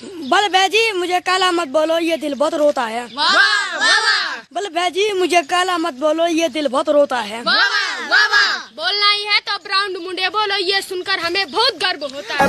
बल भैजी मुझे काला मत बोलो ये दिल बहुत रोता है। बल भैजी मुझे काला मत बोलो ये दिल बहुत रोता है। बोलना ही है तो ब्राउन मुंडे बोलो ये सुनकर हमें बहुत गर्व होता है।